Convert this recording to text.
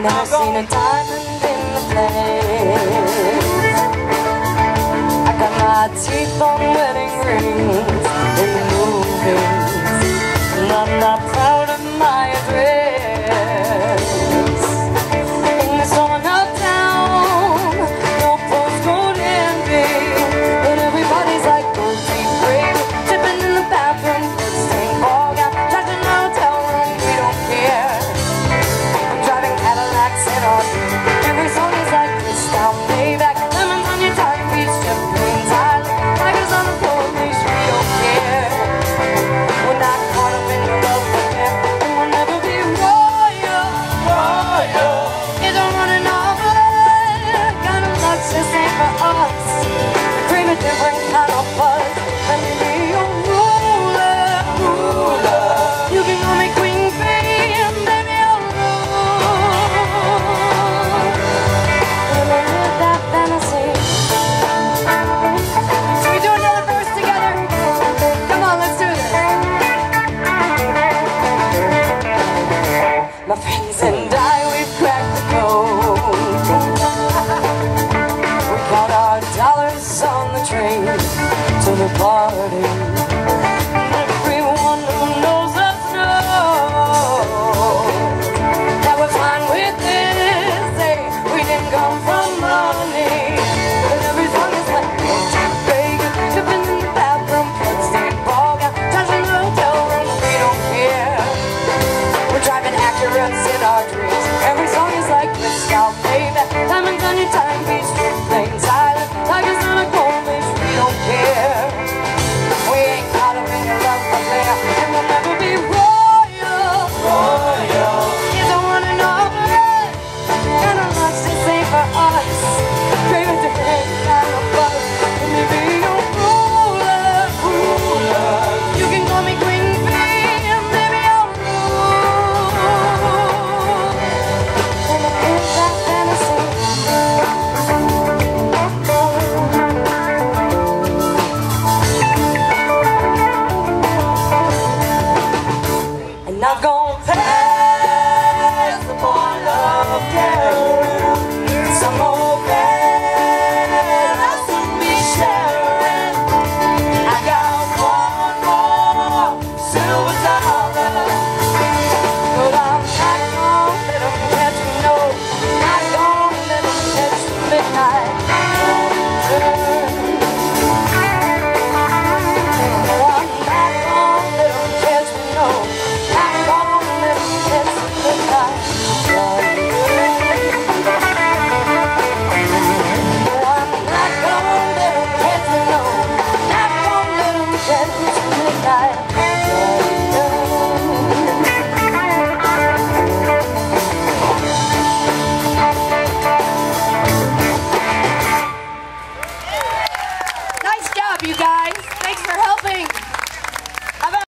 Never seen a diamond in the place I got my teeth on wedding rings. on the train to the party.